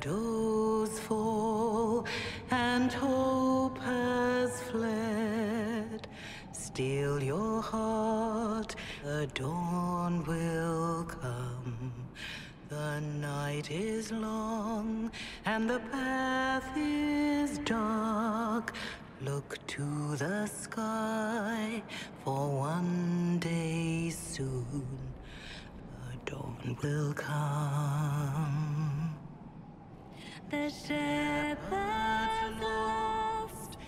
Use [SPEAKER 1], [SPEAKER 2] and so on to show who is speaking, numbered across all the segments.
[SPEAKER 1] shadows fall and hope has fled. Steel your heart, the dawn will come. The night is long and the path is dark. Look to the sky, for one day soon the dawn will come.
[SPEAKER 2] The shepherd's lost,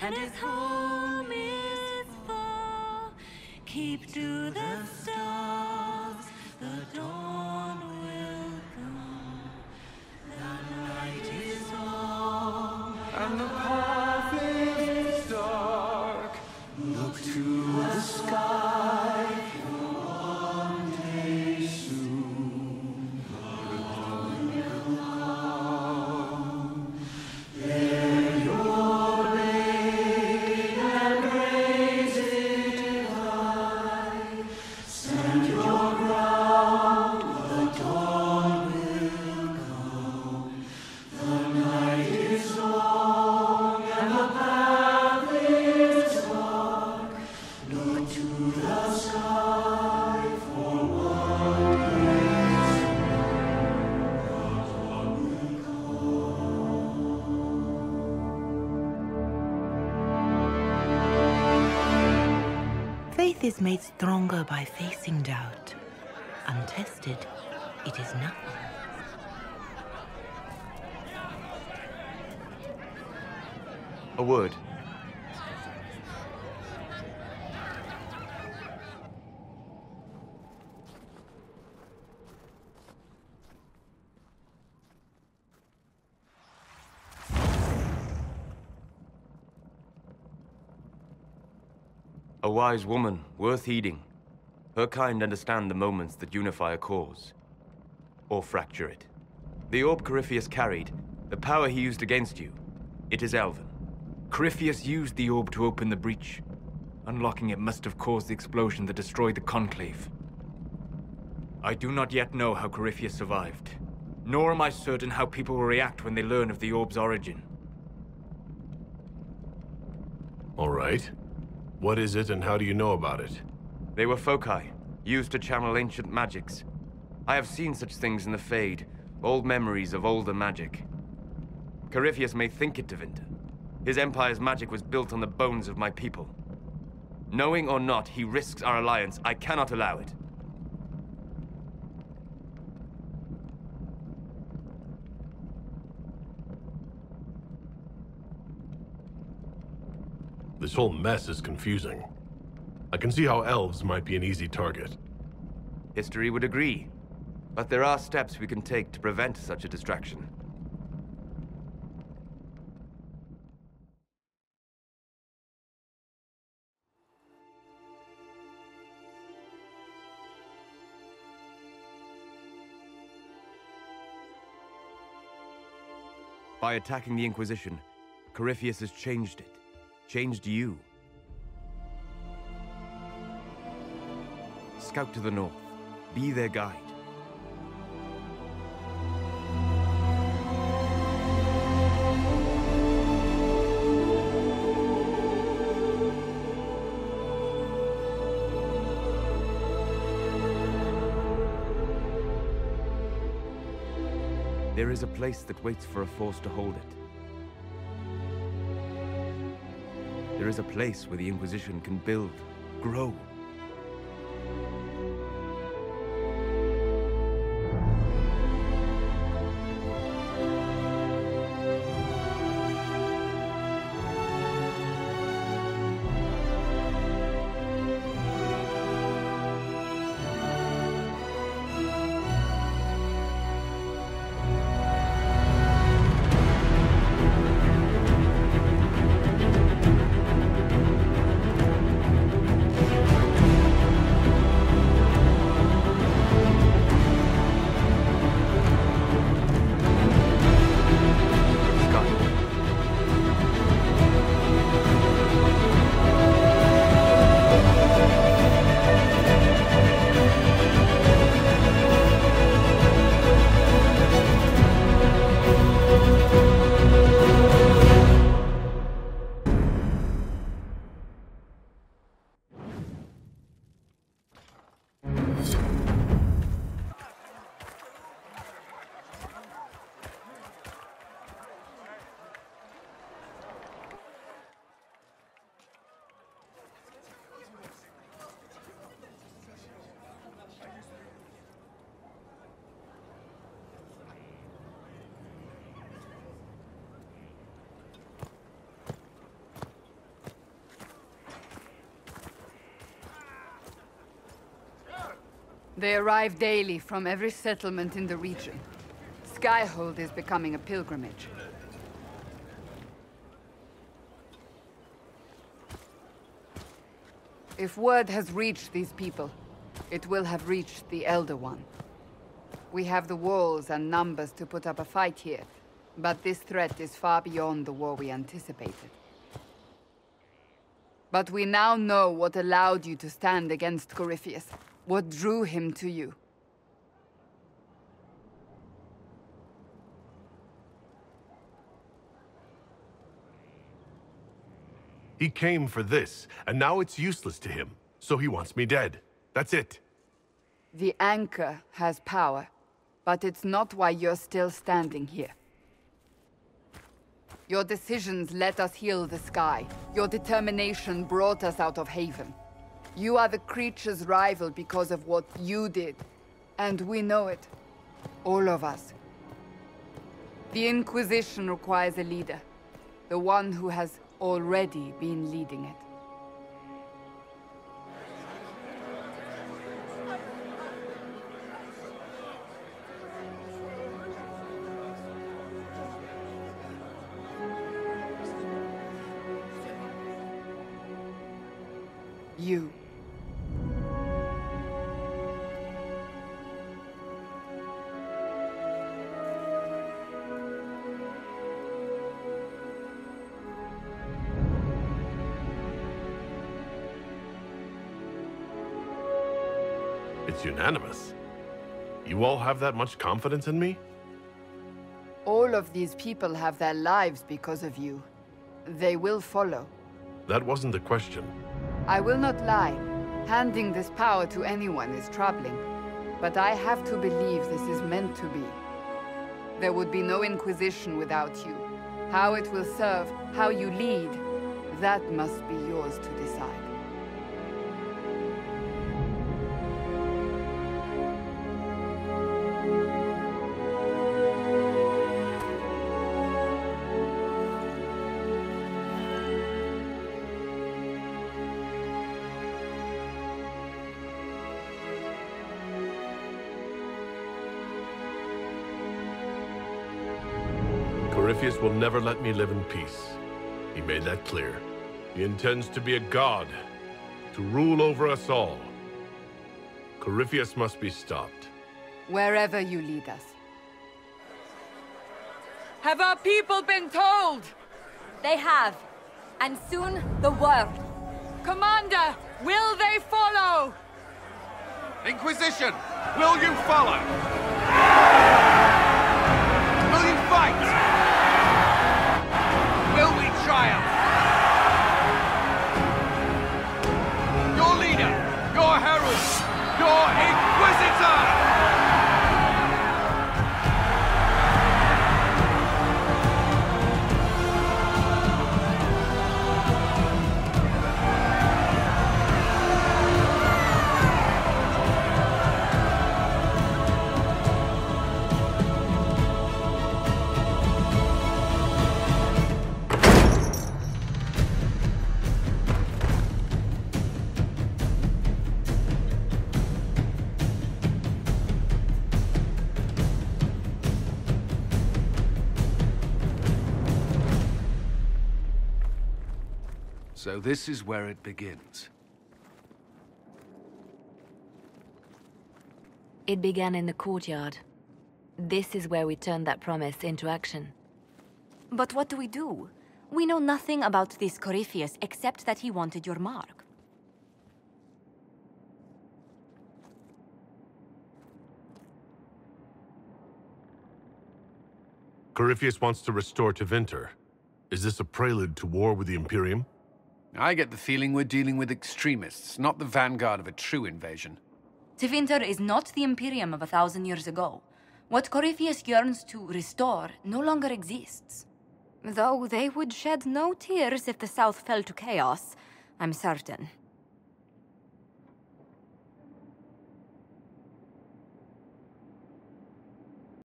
[SPEAKER 2] and his home is far. Keep to the stars,
[SPEAKER 1] Faith is made stronger by facing doubt. Untested, it is nothing.
[SPEAKER 3] A word. A wise woman, worth heeding. Her kind understand the moments that unify a cause. Or fracture it. The orb Corypheus carried, the power he used against you, it is Elven. Corypheus used the orb to open the breach. Unlocking it must have caused the explosion that destroyed the Conclave. I do not yet know how Corypheus survived, nor am I certain how people will react when they learn of the orb's origin.
[SPEAKER 4] All right. What is it and how do you know about it?
[SPEAKER 3] They were foci, used to channel ancient magics. I have seen such things in the Fade, old memories of older magic. Corypheus may think it Tevinter. His empire's magic was built on the bones of my people. Knowing or not, he risks our alliance. I cannot allow it.
[SPEAKER 4] This whole mess is confusing. I can see how elves might be an easy target.
[SPEAKER 3] History would agree. But there are steps we can take to prevent such a distraction. By attacking the Inquisition, Corypheus has changed it. Changed you. Scout to the north. Be their guide. There is a place that waits for a force to hold it. There is a place where the Inquisition can build, grow.
[SPEAKER 5] They arrive daily from every settlement in the region. Skyhold is becoming a pilgrimage. If word has reached these people, it will have reached the Elder One. We have the walls and numbers to put up a fight here, but this threat is far beyond the war we anticipated. But we now know what allowed you to stand against Corypheus, what drew him to you.
[SPEAKER 4] He came for this, and now it's useless to him, so he wants me dead. That's it.
[SPEAKER 5] The anchor has power, but it's not why you're still standing here. Your decisions let us heal the sky. Your determination brought us out of Haven. You are the creature's rival because of what you did. And we know it. All of us. The Inquisition requires a leader. The one who has already been leading it. You.
[SPEAKER 4] It's unanimous. You all have that much confidence in me?
[SPEAKER 5] All of these people have their lives because of you. They will follow.
[SPEAKER 4] That wasn't the question.
[SPEAKER 5] I will not lie. Handing this power to anyone is troubling. But I have to believe this is meant to be. There would be no Inquisition without you. How it will serve, how you lead, that must be yours to decide.
[SPEAKER 4] Corypheus will never let me live in peace. He made that clear. He intends to be a god, to rule over us all. Corypheus must be stopped.
[SPEAKER 5] Wherever you lead us. Have our people been told?
[SPEAKER 6] They have. And soon, the world.
[SPEAKER 5] Commander, will they follow?
[SPEAKER 7] Inquisition, will you follow? So this is where it begins.
[SPEAKER 6] It began in the courtyard. This is where we turned that promise into action.
[SPEAKER 8] But what do we do? We know nothing about this Corypheus except that he wanted your mark.
[SPEAKER 4] Corypheus wants to restore Tevinter. Is this a prelude to war with the Imperium?
[SPEAKER 7] I get the feeling we're dealing with extremists, not the vanguard of a true invasion.
[SPEAKER 8] Tevinter is not the Imperium of a thousand years ago. What Corypheus yearns to restore no longer exists.
[SPEAKER 6] Though they would shed no tears if the South fell to chaos, I'm certain.